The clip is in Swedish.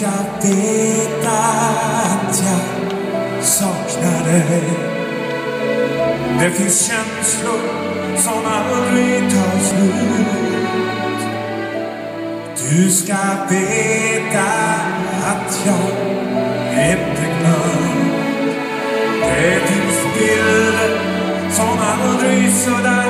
ska veta att jag saknar dig. Det finns känslor som aldrig tar slut. Du ska veta att jag inte glömt. Det finns bilder som aldrig suddas